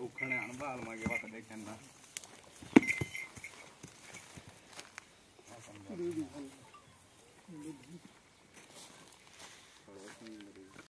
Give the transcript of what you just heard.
ઉખણે અણબા હાલમાં એવા તો દેખાના